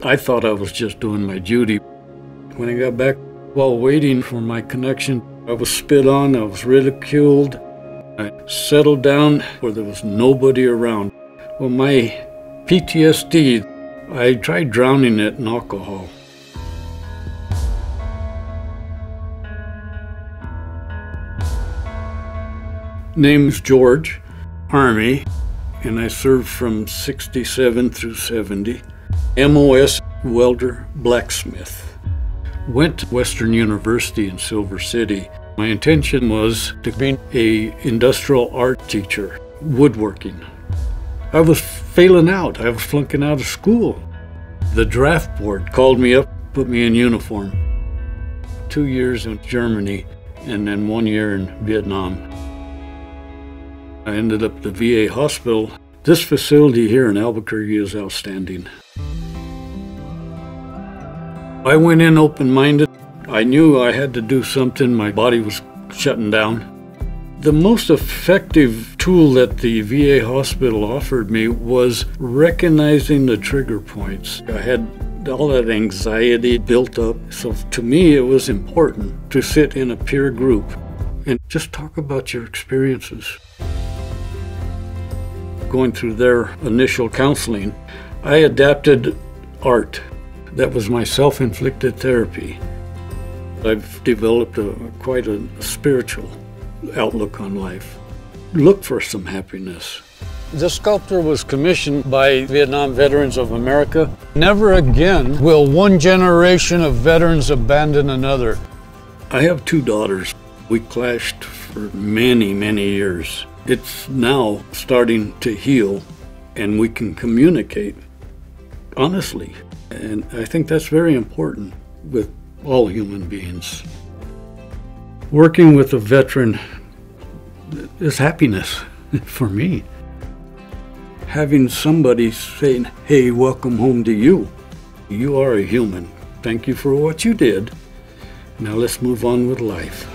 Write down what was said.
I thought I was just doing my duty. When I got back, while waiting for my connection, I was spit on, I was ridiculed. I settled down where there was nobody around. Well, my PTSD, I tried drowning it in alcohol. Name's George, Army, and I served from 67 through 70. MOS welder blacksmith. Went to Western University in Silver City. My intention was to be a industrial art teacher, woodworking. I was failing out. I was flunking out of school. The draft board called me up, put me in uniform. Two years in Germany and then one year in Vietnam. I ended up at the VA hospital. This facility here in Albuquerque is outstanding. I went in open-minded. I knew I had to do something. My body was shutting down. The most effective tool that the VA hospital offered me was recognizing the trigger points. I had all that anxiety built up. So to me, it was important to sit in a peer group and just talk about your experiences going through their initial counseling, I adapted art. That was my self inflicted therapy. I've developed a, quite a spiritual outlook on life. Look for some happiness. The sculpture was commissioned by Vietnam Veterans of America. Never again will one generation of veterans abandon another. I have two daughters. We clashed for many, many years. It's now starting to heal and we can communicate honestly. And I think that's very important with all human beings. Working with a veteran is happiness for me. Having somebody saying, hey, welcome home to you. You are a human. Thank you for what you did. Now let's move on with life.